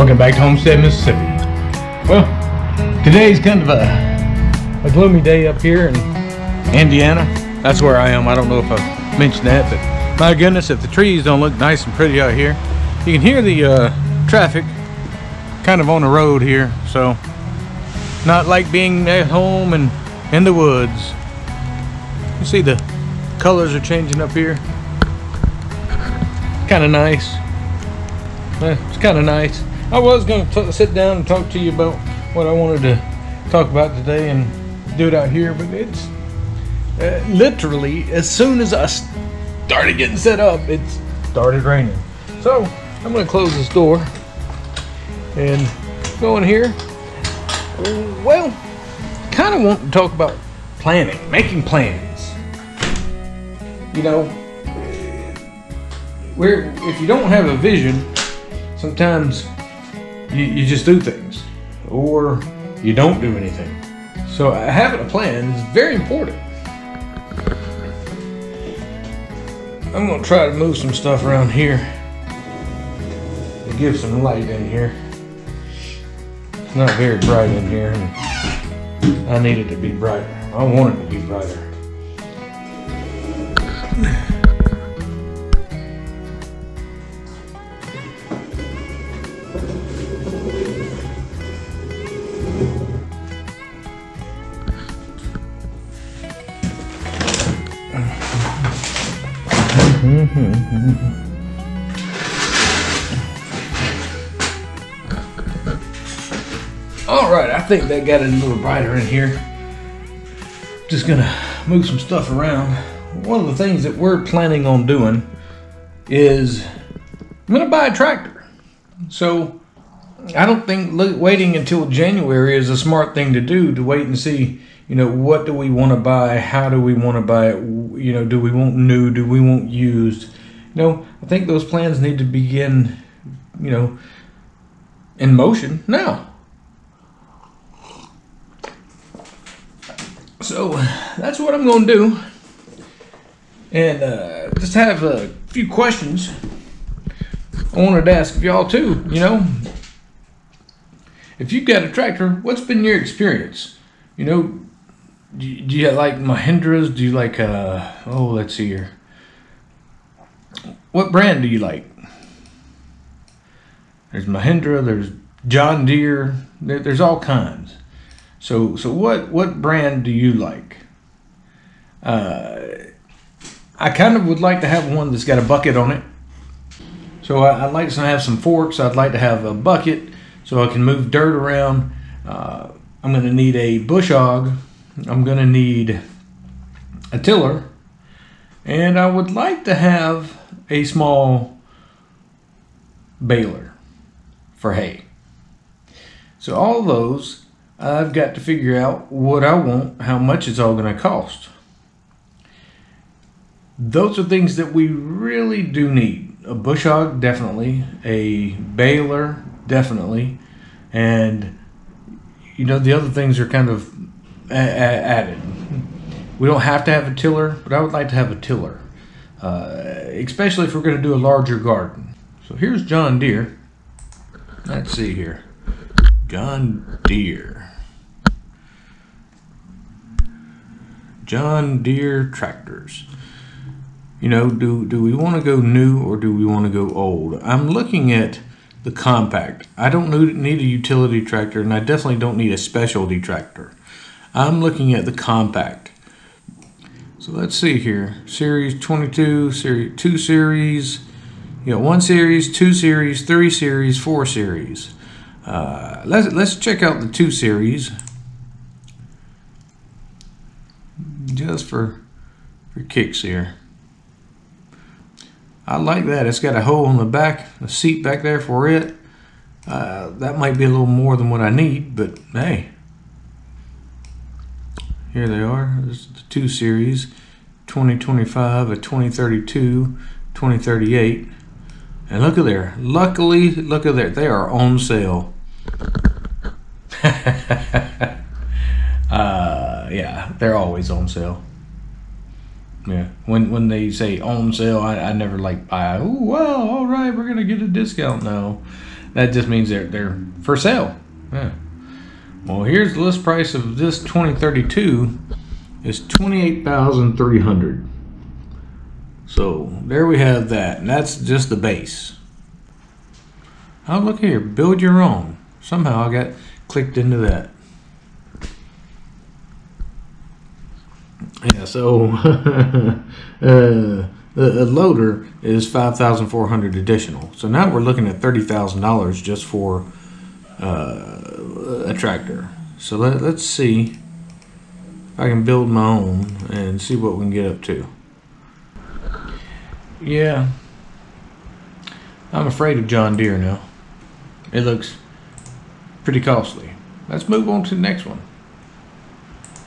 Welcome back to Homestead, Mississippi. Well, today's kind of a, a gloomy day up here in Indiana. That's where I am. I don't know if I mentioned that, but my goodness, if the trees don't look nice and pretty out here, you can hear the uh, traffic kind of on the road here. So, not like being at home and in the woods. You see the colors are changing up here. Kind of nice. Eh, It's kind of nice. I was going to sit down and talk to you about what I wanted to talk about today and do it out here, but it's uh, literally as soon as I started getting set up, it started raining. So I'm going to close this door and go in here. Well, kind of want to talk about planning, making plans. You know, where if you don't have a vision, sometimes you, you just do things or you don't do anything. So uh, having a plan is very important. I'm gonna try to move some stuff around here to give some light in here. It's not very bright in here I need it to be brighter. I want it to be brighter. Mm-hmm. All right, I think that got it a little brighter in here. Just gonna move some stuff around. One of the things that we're planning on doing is I'm gonna buy a tractor. So I don't think waiting until January is a smart thing to do. To wait and see, you know, what do we want to buy? How do we want to buy it? You know, do we want new? Do we want used? You know, I think those plans need to begin, you know, in motion now. So that's what I'm going to do. And uh, just have a few questions I wanted to ask y'all too. You know, if you've got a tractor, what's been your experience? You know, do you, do you like Mahindras? Do you like, uh, oh, let's see here. What brand do you like? There's Mahindra, there's John Deere, there, there's all kinds. So, so what what brand do you like? Uh, I kind of would like to have one that's got a bucket on it. So I, I'd like to have some forks. I'd like to have a bucket so I can move dirt around. Uh, I'm going to need a bush hog. I'm going to need a tiller, and I would like to have a small baler for hay. So all those I've got to figure out what I want, how much it's all going to cost. Those are things that we really do need. A bush hog, definitely. A baler, definitely. And, you know, the other things are kind of a- a- added. We don't have to have a tiller, but I would like to have a tiller, uh, especially if we're going to do a larger garden. So here's John Deere. Let's see here. John Deere. John Deere tractors. You know, do do we want to go new or do we want to go old? I'm looking at the compact. I don't need a utility tractor, and I definitely don't need a specialty tractor. I'm looking at the compact. So let's see here. Series 22, series 2 series, you got 1 series, 2 series, 3 series, 4 series. Uh, let's let's check out the 2 series. Just for for kicks here. I like that. It's got a hole in the back, a seat back there for it. Uh, that might be a little more than what I need, but hey. Here they are. This is the 2 series 2025, a 2032, 2038. And look at there. Luckily, look at there. They are on sale. uh, yeah, they're always on sale. Yeah, when when they say on sale, I, I never like buy. Oh wow, all right, we're gonna get a discount. No, that just means they're they're for sale. Yeah. Well, here's the list price of this 2032 is 28,300. So there we have that, and that's just the base. Oh, look here, build your own. Somehow I got clicked into that. Yeah, so uh, the, the loader is 5400 additional. So now we're looking at $30,000 just for uh, a tractor. So let, let's see if I can build my own and see what we can get up to. Yeah, I'm afraid of John Deere now. It looks pretty costly. Let's move on to the next one.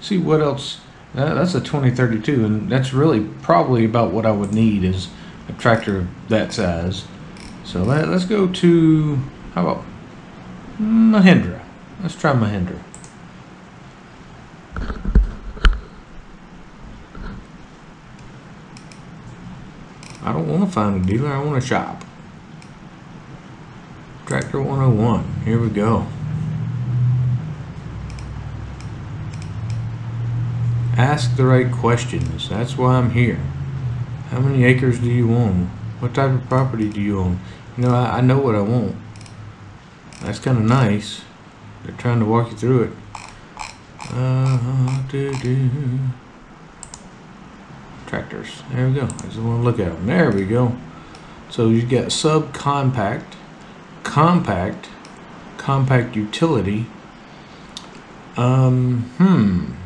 See what else. Uh, that's a 2032, and that's really probably about what I would need is a tractor that size. So let, let's go to how about Mahindra. Let's try Mahindra. I don't want to find a dealer, I want to shop. Tractor 101, here we go. Ask the right questions, that's why I'm here. How many acres do you own? What type of property do you own? You know, I, I know what I want. That's kind of nice. They're trying to walk you through it. Uh, do, do. Tractors. There we go. I just want to look at them. There we go. So you get subcompact, compact, compact utility. Um, hmm.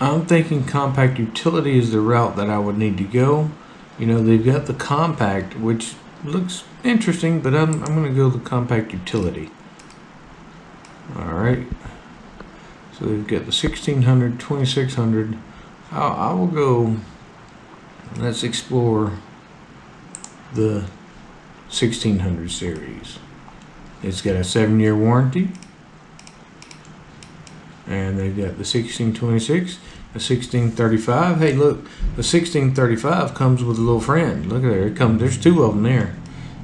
I'm thinking compact utility is the route that I would need to go. You know, they've got the compact, which looks interesting, but I'm, I'm going to go the compact utility. Alright. So they've got the 1600, 2600. I'll, I will go, let's explore the 1600 series. It's got a seven year warranty. And they've got the 1626, the 1635. Hey, look, the 1635 comes with a little friend. Look at there. It comes. There's two of them there.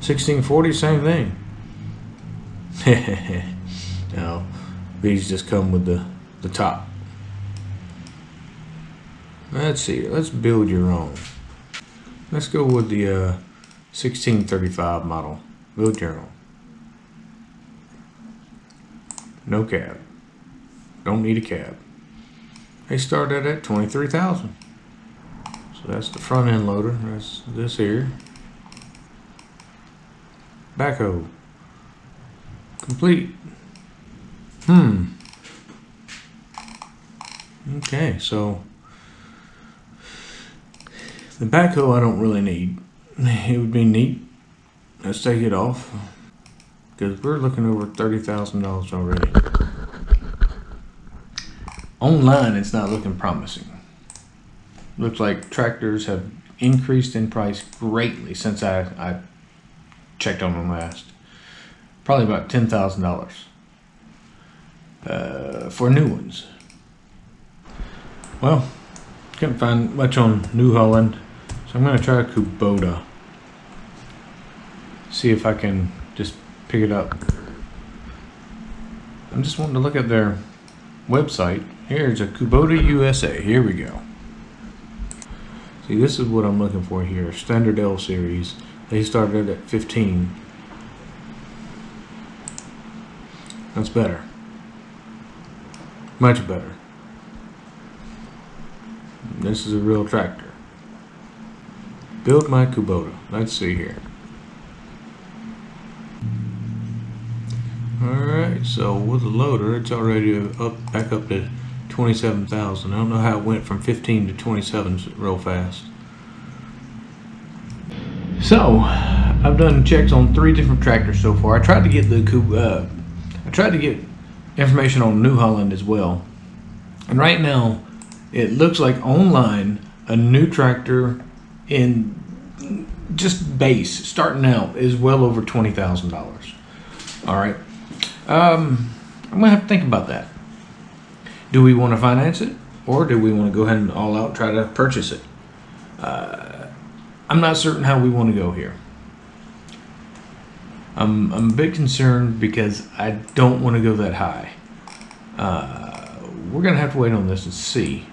1640, same thing. now, these just come with the, the top. Let's see. Let's build your own. Let's go with the uh, 1635 model. Build your own. No cab. Don't need a cab. They started at 23,000. So that's the front end loader. That's this here. Backhoe. Complete. Hmm. Okay, so the backhoe I don't really need. It would be neat. Let's take it off because we're looking over $30,000 already. Online, it's not looking promising. Looks like tractors have increased in price greatly since I, I checked on them last. Probably about $10,000 uh, for new ones. Well, couldn't find much on New Holland, so I'm going to try Kubota. See if I can just pick it up. I'm just wanting to look at their website. Here's a Kubota USA. Here we go. See, this is what I'm looking for here. Standard L series. They started at 15. That's better. Much better. This is a real tractor. Build my Kubota. Let's see here. Alright, so with the loader, it's already up back up to 27,000. I don't know how it went from 15 to 27 real fast. So, I've done checks on three different tractors so far. I tried to get the uh, I tried to get information on New Holland as well. And right now, it looks like online a new tractor in just base starting out is well over twenty thousand dollars. All right, um, I'm gonna have to think about that. Do we want to finance it, or do we want to go ahead and all out try to purchase it? Uh, I'm not certain how we want to go here. I'm, I'm a bit concerned because I don't want to go that high. Uh, we're going to have to wait on this and see.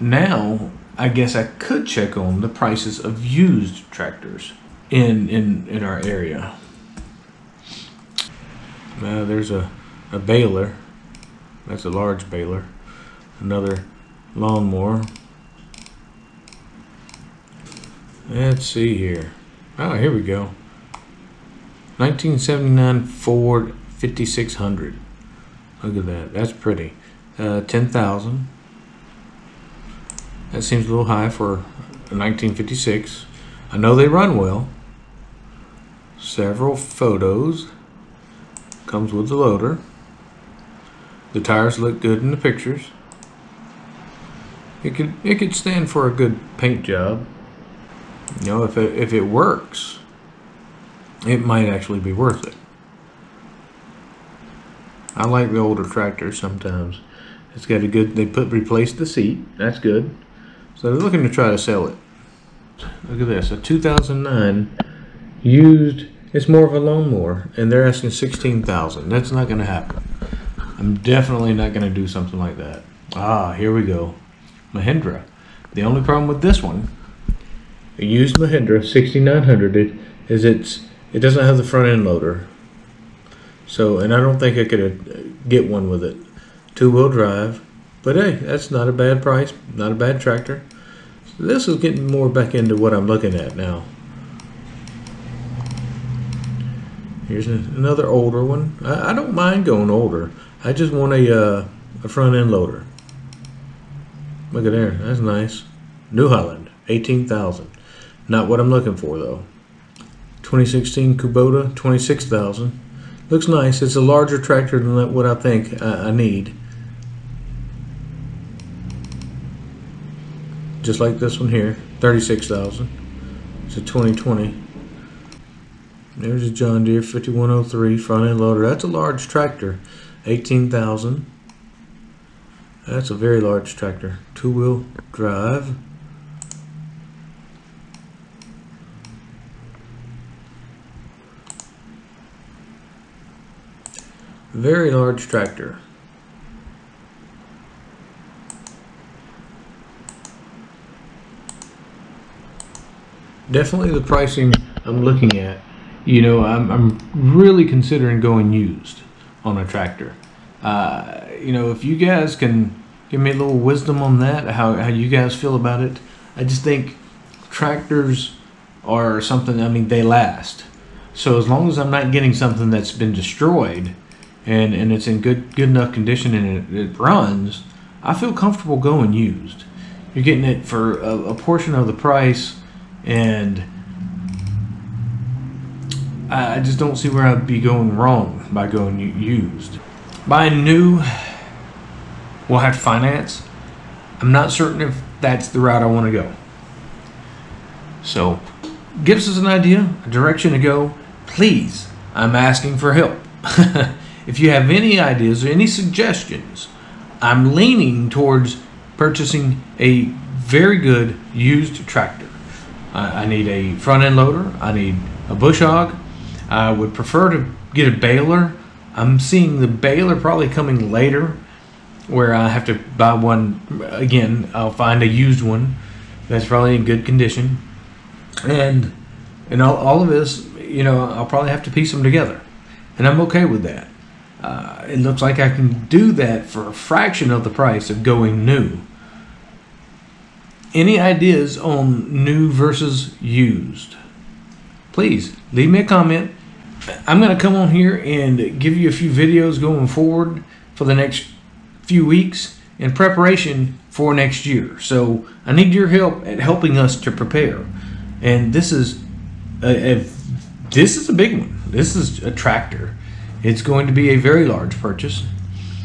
Now, I guess I could check on the prices of used tractors in, in, in our area. Uh, there's a, a baler. That's a large baler. Another lawnmower. Let's see here. Oh, here we go. 1979 Ford 5600. Look at that. That's pretty. Uh, 10,000. That seems a little high for a 1956. I know they run well. Several photos. Comes with the loader. The tires look good in the pictures. It could it could stand for a good paint job. You know, if it, if it works, it might actually be worth it. I like the older tractors sometimes. It's got a good, they put, replaced the seat. That's good. So they're looking to try to sell it. Look at this, a 2009 used, it's more of a lawnmower and they're asking 16000 That's not going to happen. I'm definitely not going to do something like that. Ah, here we go. Mahindra. The only problem with this one a used Mahindra 6900 it, is it's it doesn't have the front end loader. So, and I don't think I could uh, get one with it. Two wheel drive, but hey, that's not a bad price, not a bad tractor. So this is getting more back into what I'm looking at now. Here's another older one. I, don't mind going older. I just want a, uh, a front end loader. Look at there, that's nice. New Holland, 18,000. Not what I'm looking for though. 2016 Kubota, 26,000. Looks nice. It's a larger tractor than what I think I, I need. Just like this one here, 36,000. It's a 2020. There's a John Deere 5103 front end loader. That's a large tractor, 18,000. That's a very large tractor. Two wheel drive. Very large tractor. Definitely the pricing I'm looking at. You know, I'm, I'm really considering going used on a tractor. Uh, you know, if you guys can give me a little wisdom on that, how, how you guys feel about it. I just think tractors are something, I mean, they last. So as long as I'm not getting something that's been destroyed, and and it's in good good enough condition and it, it runs, I feel comfortable going used. You're getting it for a, a portion of the price, and I, just don't see where I'd be going wrong by going used. Buying new, we'll have to finance. I'm not certain if that's the route I want to go. So, gives us an idea, a direction to go. Please, I'm asking for help. If you have any ideas or any suggestions, I'm leaning towards purchasing a very good used tractor. I, I need a front end loader. I need a bush hog. I would prefer to get a baler. I'm seeing the baler probably coming later where I have to buy one again. I'll find a used one that's probably in good condition. And and all, all of this, you know, I'll probably have to piece them together. And I'm okay with that uh, it looks like I can do that for a fraction of the price of going new. Any ideas on new versus used? Please leave me a comment. I'm going to come on here and give you a few videos going forward for the next few weeks in preparation for next year. So I need your help at helping us to prepare. And this is a, a this is a big one. This is a tractor. It's going to be a very large purchase.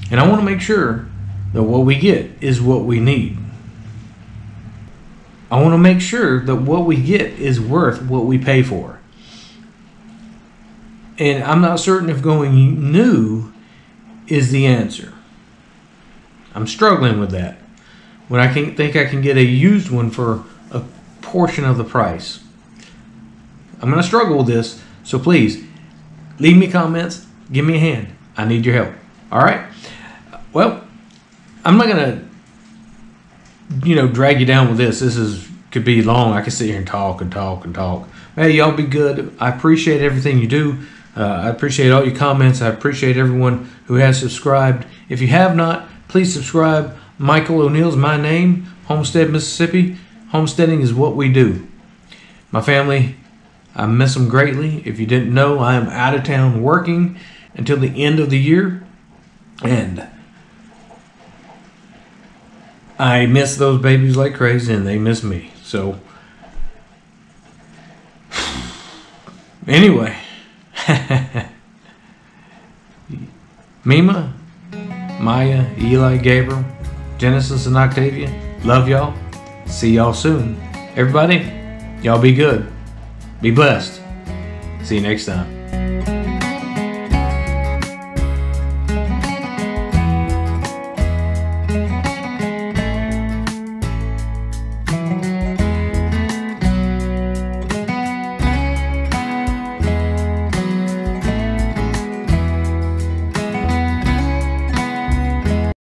And I want to make sure that what we get is what we need. I want to make sure that what we get is worth what we pay for. And I'm not certain if going new is the answer. I'm struggling with that. When I can't think I can get a used one for a portion of the price. I'm going to struggle with this, so please leave me comments. Give me a hand. I need your help. All right. Well, I'm not gonna, you know, drag you down with this. This is could be long. I could sit here and talk and talk and talk. Hey, y'all be good. I appreciate everything you do. Uh, I appreciate all your comments. I appreciate everyone who has subscribed. If you have not, please subscribe. Michael O'Neill's my name. Homestead, Mississippi. Homesteading is what we do. My family, I miss them greatly. If you didn't know, I am out of town working until the end of the year. And I miss those babies like crazy, and they miss me. So, anyway, Mima, Maya, Eli, Gabriel, Genesis, and Octavia, love y'all. See y'all soon. Everybody, y'all be good. Be blessed. See you next time.